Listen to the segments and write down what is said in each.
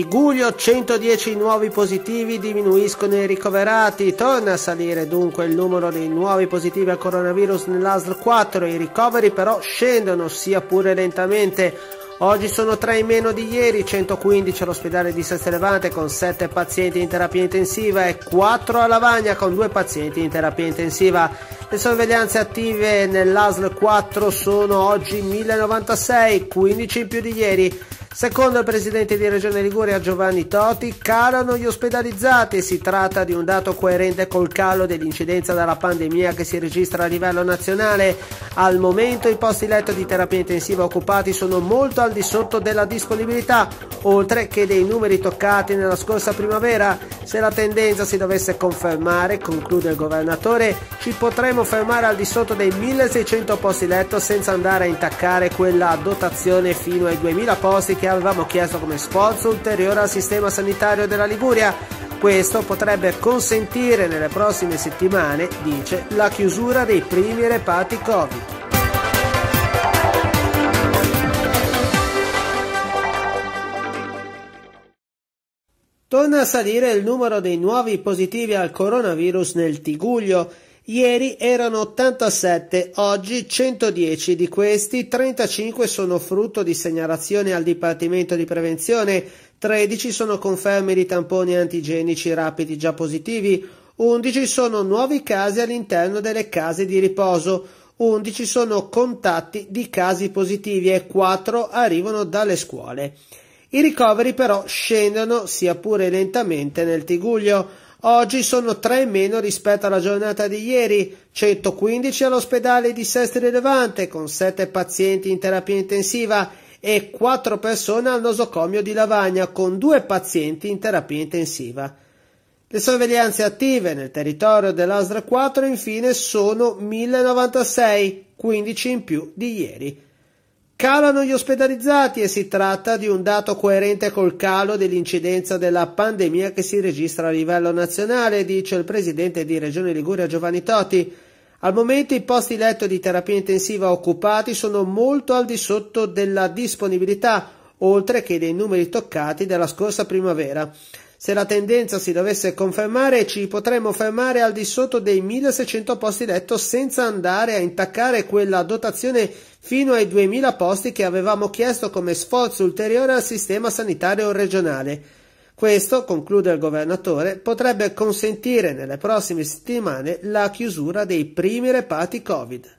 Tiguglio 110 nuovi positivi, diminuiscono i ricoverati, torna a salire dunque il numero dei nuovi positivi al coronavirus nell'ASL 4, i ricoveri però scendono sia pure lentamente. Oggi sono 3 in meno di ieri, 115 all'ospedale di Seste Levante con 7 pazienti in terapia intensiva e 4 a Lavagna con 2 pazienti in terapia intensiva. Le sorveglianze attive nell'ASL 4 sono oggi 1096, 15 in più di ieri. Secondo il presidente di Regione Liguria Giovanni Toti, calano gli ospedalizzati si tratta di un dato coerente col calo dell'incidenza della pandemia che si registra a livello nazionale. Al momento i posti letto di terapia intensiva occupati sono molto al di sotto della disponibilità, oltre che dei numeri toccati nella scorsa primavera. Se la tendenza si dovesse confermare, conclude il governatore, ci potremo fermare al di sotto dei 1600 posti letto senza andare a intaccare quella dotazione fino ai 2000 posti che avevamo chiesto come sforzo ulteriore al sistema sanitario della Liguria. Questo potrebbe consentire nelle prossime settimane, dice, la chiusura dei primi reparti Covid. Torna a salire il numero dei nuovi positivi al coronavirus nel Tiguglio Ieri erano 87, oggi 110. Di questi 35 sono frutto di segnalazioni al Dipartimento di Prevenzione, 13 sono conferme di tamponi antigenici rapidi già positivi, 11 sono nuovi casi all'interno delle case di riposo, 11 sono contatti di casi positivi e 4 arrivano dalle scuole. I ricoveri però scendono, sia pure lentamente, nel Tiguglio. Oggi sono 3 in meno rispetto alla giornata di ieri, 115 all'ospedale di Sestri Levante con 7 pazienti in terapia intensiva e 4 persone al nosocomio di Lavagna con 2 pazienti in terapia intensiva. Le sorveglianze attive nel territorio dell'Astra 4 infine sono 1096, 15 in più di ieri. Calano gli ospedalizzati e si tratta di un dato coerente col calo dell'incidenza della pandemia che si registra a livello nazionale, dice il presidente di Regione Liguria Giovanni Toti. Al momento i posti letto di terapia intensiva occupati sono molto al di sotto della disponibilità, oltre che dei numeri toccati della scorsa primavera. Se la tendenza si dovesse confermare, ci potremmo fermare al di sotto dei 1600 posti letto senza andare a intaccare quella dotazione fino ai 2000 posti che avevamo chiesto come sforzo ulteriore al sistema sanitario regionale. Questo, conclude il governatore, potrebbe consentire nelle prossime settimane la chiusura dei primi reparti Covid.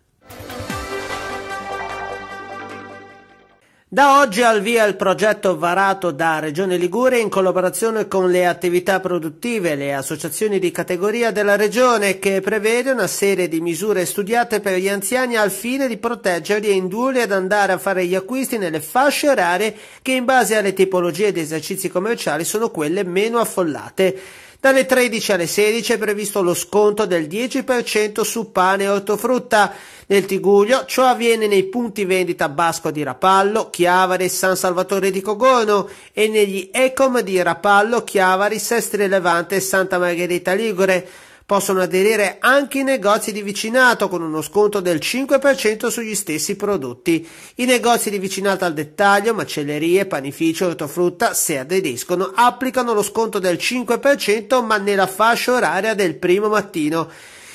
Da oggi al via il progetto varato da Regione Liguria in collaborazione con le attività produttive e le associazioni di categoria della Regione che prevede una serie di misure studiate per gli anziani al fine di proteggerli e indurli ad andare a fare gli acquisti nelle fasce orarie che in base alle tipologie di esercizi commerciali sono quelle meno affollate. Dalle 13 alle 16 è previsto lo sconto del 10% su pane e ortofrutta. Nel Tiguglio ciò avviene nei punti vendita Basco di Rapallo, Chiavari e San Salvatore di Cogorno e negli Ecom di Rapallo, Chiavari, Sestri Levante e Santa Margherita Ligure. Possono aderire anche i negozi di vicinato con uno sconto del 5% sugli stessi prodotti. I negozi di vicinato al dettaglio, macellerie, panifici, ortofrutta, se aderiscono, applicano lo sconto del 5% ma nella fascia oraria del primo mattino.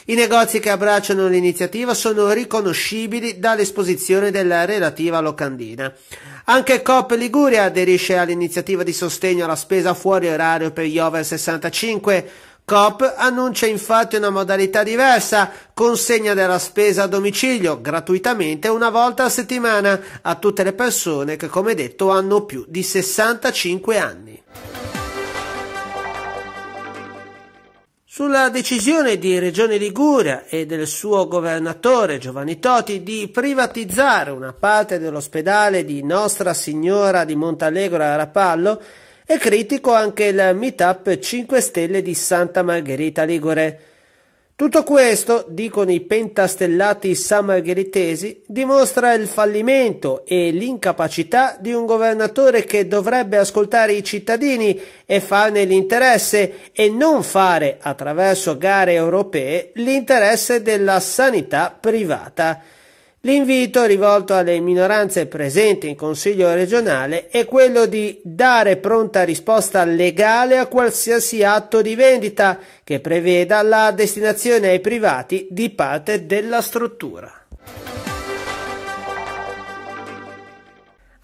I negozi che abbracciano l'iniziativa sono riconoscibili dall'esposizione della relativa locandina. Anche Coop Liguria aderisce all'iniziativa di sostegno alla spesa fuori orario per gli over 65. Coop annuncia infatti una modalità diversa, consegna della spesa a domicilio gratuitamente una volta a settimana a tutte le persone che come detto hanno più di 65 anni. Sulla decisione di Regione Liguria e del suo governatore Giovanni Toti di privatizzare una parte dell'ospedale di Nostra Signora di Montalegro a Rapallo, è critico anche il meetup 5 Stelle di Santa Margherita Ligure. Tutto questo, dicono i pentastellati sammargheritesi, dimostra il fallimento e l'incapacità di un governatore che dovrebbe ascoltare i cittadini e farne l'interesse e non fare, attraverso gare europee, l'interesse della sanità privata. L'invito rivolto alle minoranze presenti in Consiglio regionale è quello di dare pronta risposta legale a qualsiasi atto di vendita che preveda la destinazione ai privati di parte della struttura.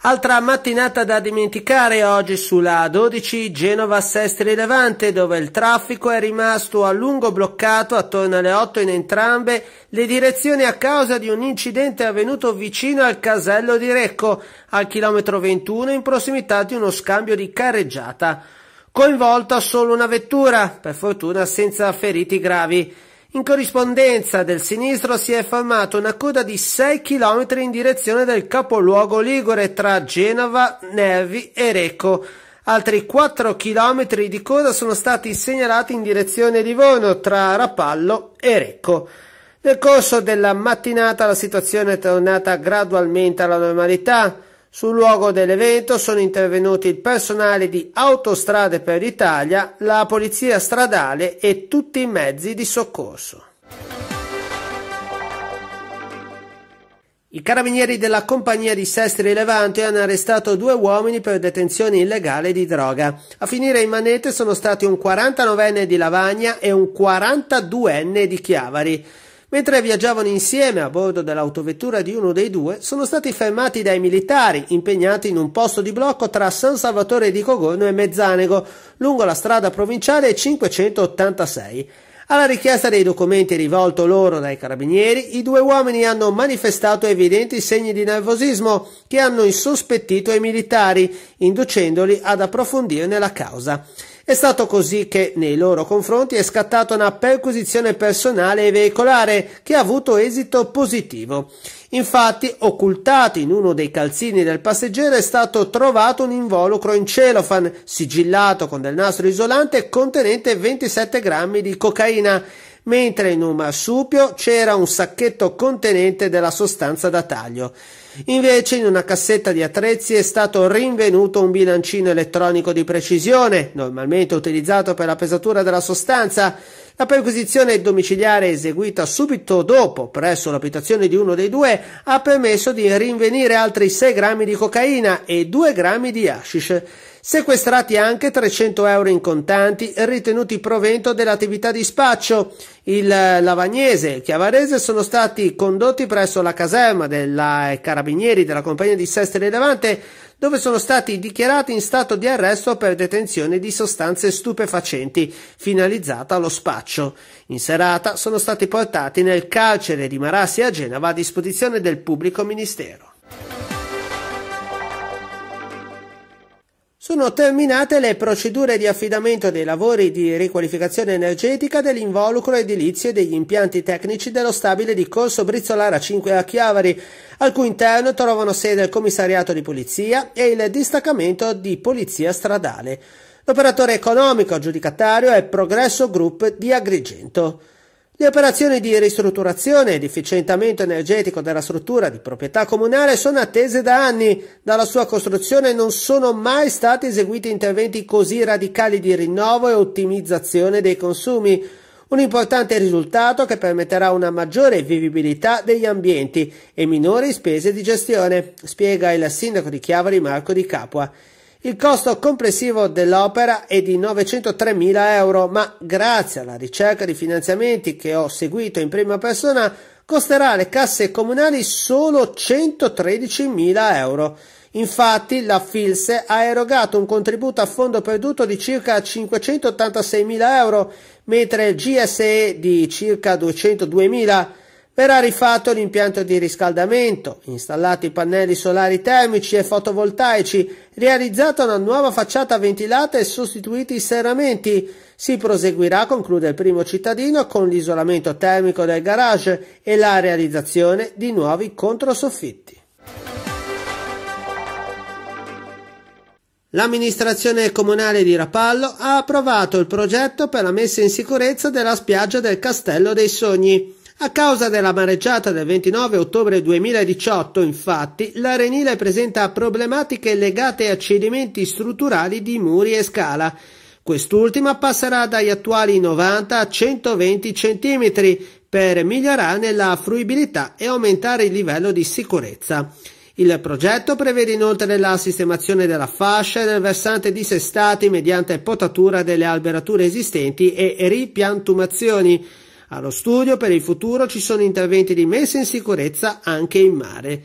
Altra mattinata da dimenticare oggi sulla 12 Genova-Sestri Levante dove il traffico è rimasto a lungo bloccato attorno alle 8 in entrambe le direzioni a causa di un incidente avvenuto vicino al casello di Recco al chilometro 21 in prossimità di uno scambio di carreggiata. Coinvolta solo una vettura, per fortuna senza feriti gravi. In corrispondenza del sinistro si è formata una coda di 6 km in direzione del capoluogo ligure tra Genova, Nervi e Recco. Altri 4 km di coda sono stati segnalati in direzione Livorno tra Rapallo e Recco. Nel corso della mattinata la situazione è tornata gradualmente alla normalità. Sul luogo dell'evento sono intervenuti il personale di Autostrade per l'Italia, la Polizia Stradale e tutti i mezzi di soccorso. I carabinieri della compagnia di Sestri Levante hanno arrestato due uomini per detenzione illegale di droga. A finire in manette sono stati un 49enne di Lavagna e un 42enne di Chiavari. Mentre viaggiavano insieme a bordo dell'autovettura di uno dei due, sono stati fermati dai militari impegnati in un posto di blocco tra San Salvatore di Cogorno e Mezzanego, lungo la strada provinciale 586. Alla richiesta dei documenti rivolto loro dai carabinieri, i due uomini hanno manifestato evidenti segni di nervosismo che hanno insospettito i militari, inducendoli ad approfondirne la causa. È stato così che nei loro confronti è scattata una perquisizione personale e veicolare che ha avuto esito positivo. Infatti, occultato in uno dei calzini del passeggero è stato trovato un involucro in celofan, sigillato con del nastro isolante contenente 27 grammi di cocaina, mentre in un marsupio c'era un sacchetto contenente della sostanza da taglio. Invece in una cassetta di attrezzi è stato rinvenuto un bilancino elettronico di precisione, normalmente utilizzato per la pesatura della sostanza. La perquisizione domiciliare eseguita subito dopo presso l'abitazione di uno dei due ha permesso di rinvenire altri 6 grammi di cocaina e 2 grammi di hashish sequestrati anche 300 euro in contanti ritenuti provento dell'attività di spaccio. Il Lavagnese e il Chiavarese sono stati condotti presso la caserma dei carabinieri della compagnia di Sestri Levante dove sono stati dichiarati in stato di arresto per detenzione di sostanze stupefacenti finalizzata allo spaccio. In serata sono stati portati nel carcere di Marassi a Genova a disposizione del pubblico ministero. Sono terminate le procedure di affidamento dei lavori di riqualificazione energetica dell'involucro edilizio e degli impianti tecnici dello stabile di Corso Brizzolara 5 a Chiavari, al cui interno trovano sede il commissariato di polizia e il distaccamento di polizia stradale. L'operatore economico aggiudicatario è Progresso Group di Agrigento. Le operazioni di ristrutturazione ed efficientamento energetico della struttura di proprietà comunale sono attese da anni. Dalla sua costruzione non sono mai stati eseguiti interventi così radicali di rinnovo e ottimizzazione dei consumi. Un importante risultato che permetterà una maggiore vivibilità degli ambienti e minori spese di gestione, spiega il sindaco di Chiavari Marco di Capua. Il costo complessivo dell'opera è di 903.000 euro, ma grazie alla ricerca di finanziamenti che ho seguito in prima persona costerà alle casse comunali solo 113.000 euro. Infatti la Filse ha erogato un contributo a fondo perduto di circa 586.000 euro, mentre il GSE di circa 202.000 euro Verrà rifatto l'impianto di riscaldamento, installati pannelli solari termici e fotovoltaici, realizzata una nuova facciata ventilata e sostituiti i serramenti. Si proseguirà, conclude il primo cittadino, con l'isolamento termico del garage e la realizzazione di nuovi controsoffitti. L'amministrazione comunale di Rapallo ha approvato il progetto per la messa in sicurezza della spiaggia del Castello dei Sogni. A causa della mareggiata del 29 ottobre 2018, infatti, l'Arenile presenta problematiche legate a cedimenti strutturali di muri e scala. Quest'ultima passerà dagli attuali 90 a 120 cm, per migliorare la fruibilità e aumentare il livello di sicurezza. Il progetto prevede inoltre la sistemazione della fascia e del versante dissestati mediante potatura delle alberature esistenti e ripiantumazioni. Allo studio per il futuro ci sono interventi di messa in sicurezza anche in mare.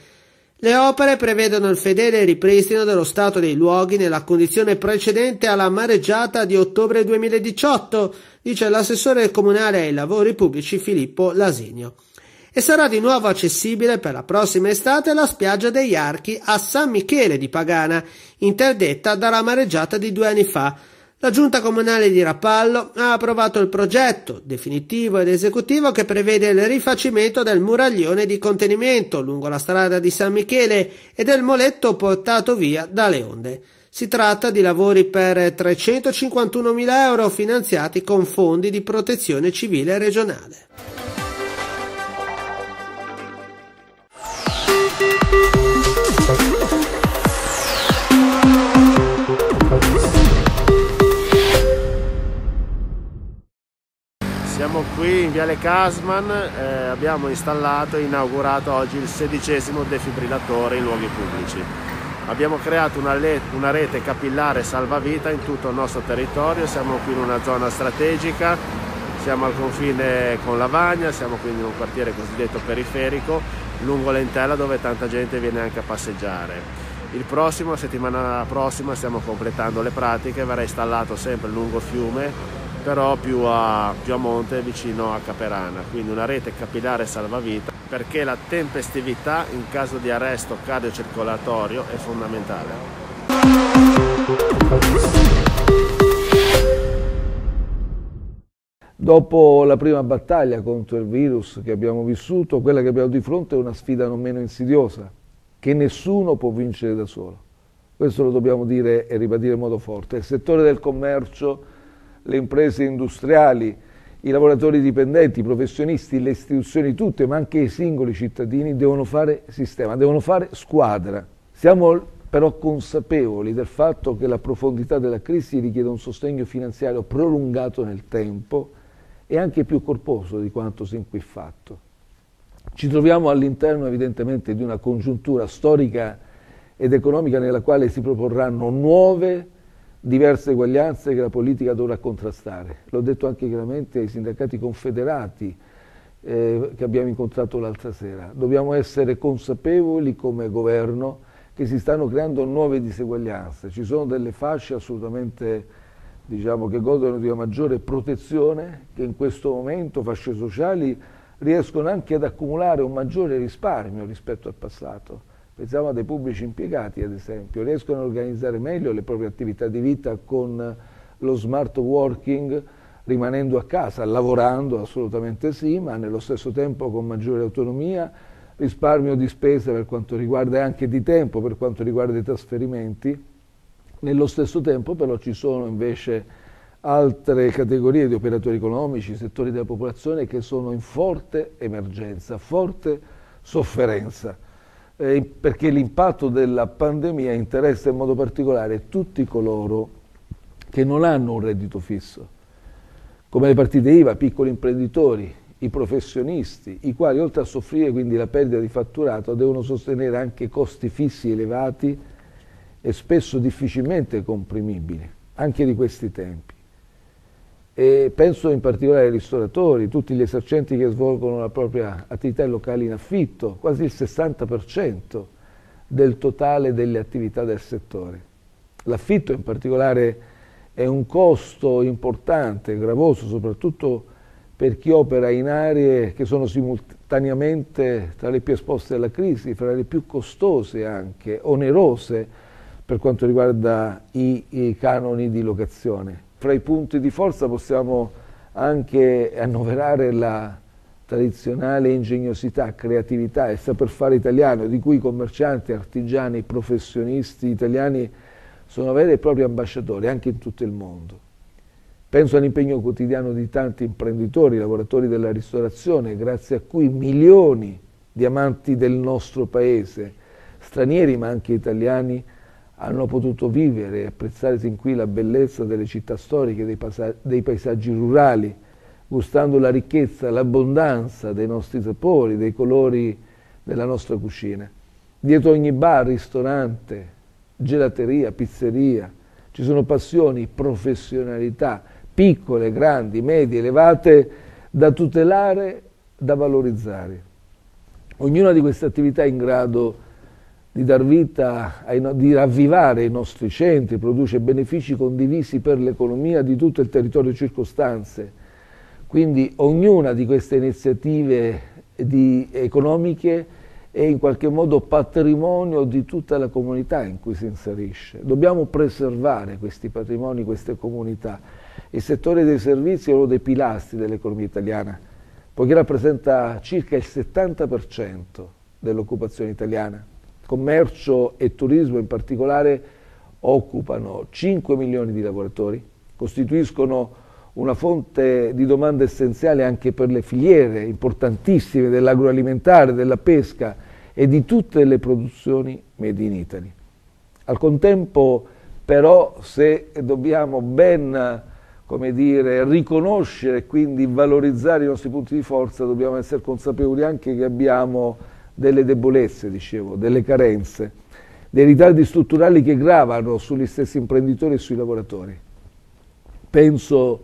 Le opere prevedono il fedele ripristino dello stato dei luoghi nella condizione precedente alla mareggiata di ottobre 2018, dice l'assessore comunale ai lavori pubblici Filippo Lasinio e sarà di nuovo accessibile per la prossima estate la spiaggia degli Archi a San Michele di Pagana, interdetta dalla mareggiata di due anni fa. La giunta comunale di Rapallo ha approvato il progetto definitivo ed esecutivo che prevede il rifacimento del muraglione di contenimento lungo la strada di San Michele e del moletto portato via dalle onde. Si tratta di lavori per 351.000 euro finanziati con fondi di protezione civile regionale. Qui in Viale Casman, eh, abbiamo installato e inaugurato oggi il sedicesimo defibrillatore in luoghi pubblici. Abbiamo creato una, una rete capillare salvavita in tutto il nostro territorio, siamo qui in una zona strategica, siamo al confine con Lavagna, siamo quindi in un quartiere cosiddetto periferico, lungo l'Entella dove tanta gente viene anche a passeggiare. Il prossimo, settimana prossima stiamo completando le pratiche, verrà installato sempre lungo fiume però più a, più a monte vicino a Caperana, quindi una rete capillare salvavita perché la tempestività in caso di arresto cardiocircolatorio è fondamentale. Dopo la prima battaglia contro il virus che abbiamo vissuto, quella che abbiamo di fronte è una sfida non meno insidiosa, che nessuno può vincere da solo. Questo lo dobbiamo dire e ribadire in modo forte. Il settore del commercio le imprese industriali, i lavoratori dipendenti, i professionisti, le istituzioni tutte, ma anche i singoli cittadini devono fare sistema, devono fare squadra. Siamo però consapevoli del fatto che la profondità della crisi richiede un sostegno finanziario prolungato nel tempo e anche più corposo di quanto sin qui fatto. Ci troviamo all'interno evidentemente di una congiuntura storica ed economica nella quale si proporranno nuove diverse eguaglianze che la politica dovrà contrastare. L'ho detto anche chiaramente ai sindacati confederati eh, che abbiamo incontrato l'altra sera. Dobbiamo essere consapevoli come governo che si stanno creando nuove diseguaglianze. Ci sono delle fasce assolutamente diciamo, che godono di una maggiore protezione, che in questo momento, fasce sociali, riescono anche ad accumulare un maggiore risparmio rispetto al passato Pensiamo a dei pubblici impiegati, ad esempio, riescono a organizzare meglio le proprie attività di vita con lo smart working, rimanendo a casa, lavorando assolutamente sì, ma nello stesso tempo con maggiore autonomia, risparmio di spese per quanto riguarda e anche di tempo per quanto riguarda i trasferimenti. Nello stesso tempo però ci sono invece altre categorie di operatori economici, settori della popolazione che sono in forte emergenza, forte sofferenza eh, perché l'impatto della pandemia interessa in modo particolare tutti coloro che non hanno un reddito fisso, come le partite IVA, piccoli imprenditori, i professionisti, i quali oltre a soffrire quindi la perdita di fatturato devono sostenere anche costi fissi elevati e spesso difficilmente comprimibili, anche di questi tempi. E penso in particolare ai ristoratori, tutti gli esercenti che svolgono la propria attività in locali in affitto, quasi il 60% del totale delle attività del settore. L'affitto in particolare è un costo importante, gravoso, soprattutto per chi opera in aree che sono simultaneamente tra le più esposte alla crisi, fra le più costose anche, onerose per quanto riguarda i, i canoni di locazione. Fra i punti di forza possiamo anche annoverare la tradizionale ingegnosità, creatività e saper fare italiano, di cui i commercianti, artigiani, professionisti italiani sono veri e propri ambasciatori anche in tutto il mondo. Penso all'impegno quotidiano di tanti imprenditori, lavoratori della ristorazione, grazie a cui milioni di amanti del nostro paese, stranieri ma anche italiani, hanno potuto vivere e apprezzare sin qui la bellezza delle città storiche, dei, dei paesaggi rurali, gustando la ricchezza, l'abbondanza dei nostri sapori, dei colori della nostra cucina. Dietro ogni bar, ristorante, gelateria, pizzeria, ci sono passioni, professionalità, piccole, grandi, medie, elevate, da tutelare, da valorizzare. Ognuna di queste attività è in grado di dar vita, di ravvivare i nostri centri, produce benefici condivisi per l'economia di tutto il territorio circostante. Quindi ognuna di queste iniziative di, economiche è in qualche modo patrimonio di tutta la comunità in cui si inserisce. Dobbiamo preservare questi patrimoni, queste comunità. Il settore dei servizi è uno dei pilastri dell'economia italiana, poiché rappresenta circa il 70% dell'occupazione italiana. Commercio e turismo in particolare occupano 5 milioni di lavoratori, costituiscono una fonte di domanda essenziale anche per le filiere importantissime dell'agroalimentare, della pesca e di tutte le produzioni made in Italy. Al contempo però se dobbiamo ben come dire, riconoscere e quindi valorizzare i nostri punti di forza, dobbiamo essere consapevoli anche che abbiamo delle debolezze, dicevo, delle carenze, dei ritardi strutturali che gravano sugli stessi imprenditori e sui lavoratori. Penso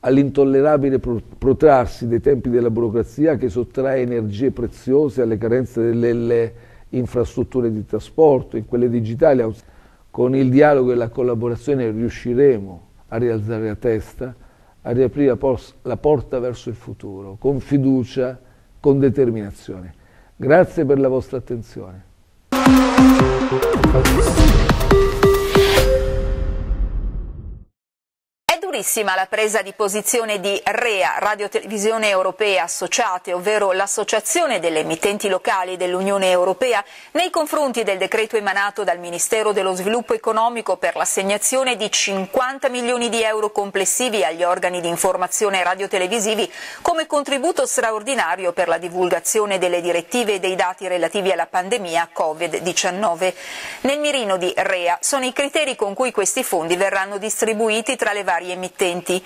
all'intollerabile protrarsi dei tempi della burocrazia che sottrae energie preziose alle carenze delle infrastrutture di trasporto, in quelle digitali. Con il dialogo e la collaborazione riusciremo a rialzare la testa, a riaprire la porta verso il futuro, con fiducia, con determinazione. Grazie per la vostra attenzione. Durissima la presa di posizione di REA, Radio Televisione Europea Associate, ovvero l'Associazione delle emittenti locali dell'Unione Europea, nei confronti del decreto emanato dal Ministero dello Sviluppo Economico per l'assegnazione di 50 milioni di euro complessivi agli organi di informazione radiotelevisivi come contributo straordinario per la divulgazione delle direttive e dei dati relativi alla pandemia Covid-19. Nel mirino di REA sono i criteri con cui questi fondi verranno distribuiti tra le varie emittenti emittenti.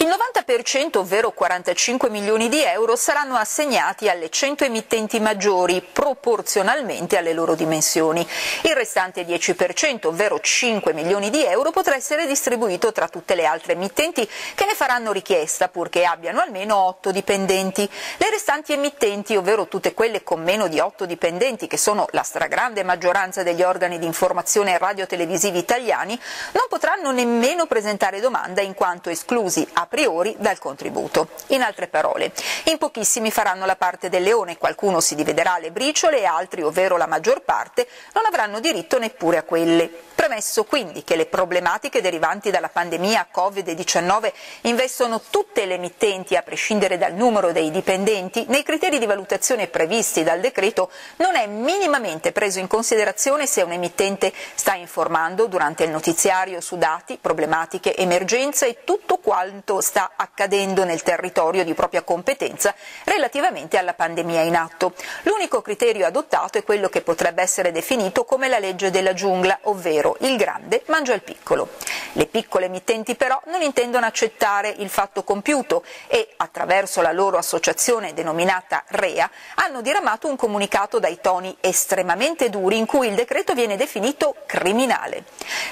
Il 90%, ovvero 45 milioni di euro, saranno assegnati alle 100 emittenti maggiori, proporzionalmente alle loro dimensioni. Il restante 10%, ovvero 5 milioni di euro, potrà essere distribuito tra tutte le altre emittenti che ne faranno richiesta, purché abbiano almeno 8 dipendenti. Le restanti emittenti, ovvero tutte quelle con meno di 8 dipendenti, che sono la stragrande maggioranza degli organi di informazione radiotelevisivi italiani, non potranno nemmeno presentare domanda in quanto esclusi a priori dal contributo. In altre parole, in pochissimi faranno la parte del leone, qualcuno si dividerà le briciole e altri, ovvero la maggior parte, non avranno diritto neppure a quelle. Premesso quindi che le problematiche derivanti dalla pandemia Covid-19 investono tutte le emittenti a prescindere dal numero dei dipendenti, nei criteri di valutazione previsti dal decreto non è minimamente preso in considerazione se un emittente sta informando durante il notiziario su dati, problematiche, emergenze e tutto quanto sta accadendo nel territorio di propria competenza relativamente alla pandemia in atto. L'unico criterio adottato è quello che potrebbe essere definito come la legge della giungla, ovvero il grande mangia il piccolo. Le piccole emittenti però non intendono accettare il fatto compiuto e, attraverso la loro associazione denominata REA, hanno diramato un comunicato dai toni estremamente duri in cui il decreto viene definito criminale.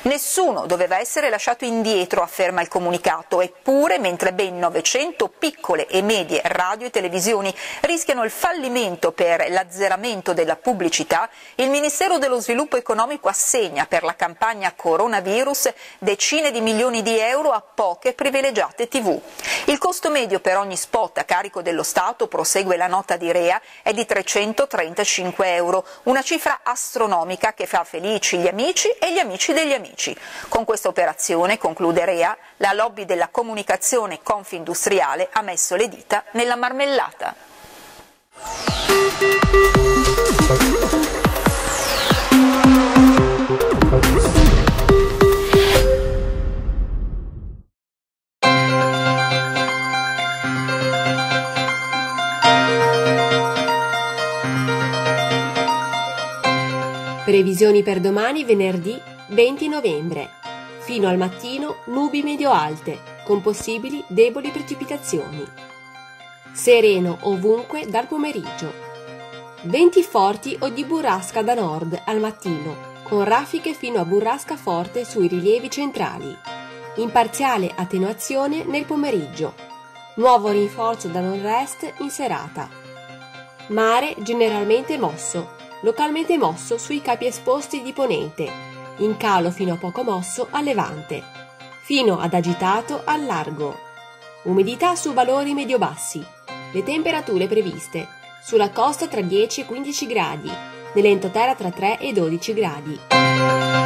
Nessuno doveva essere lasciato indietro, afferma il comunicato, eppure mentre ben 900 piccole e medie radio e televisioni rischiano il fallimento per l'azzeramento della pubblicità, il Ministero dello Sviluppo Economico assegna per la campagna coronavirus decine di milioni di euro a poche privilegiate tv. Il costo medio per ogni spot a carico dello Stato, prosegue la nota di Rea, è di 335 euro, una cifra astronomica che fa felici gli amici e gli amici degli amici. Con questa operazione, conclude Rea, la lobby della comunicazione confindustriale ha messo le dita nella marmellata. Previsioni per domani venerdì 20 novembre. Fino al mattino nubi medio-alte. con possibili deboli precipitazioni. Sereno ovunque dal pomeriggio. Venti forti o di burrasca da nord al mattino, con raffiche fino a burrasca forte sui rilievi centrali. Imparziale attenuazione nel pomeriggio. Nuovo rinforzo da nord-est in serata. Mare generalmente mosso, localmente mosso sui capi esposti di ponente, in calo fino a poco mosso a levante, fino ad agitato al largo. Umidità su valori medio-bassi. Le temperature previste. Sulla costa tra 10 e 15 gradi, nell'entroterra tra 3 e 12 gradi.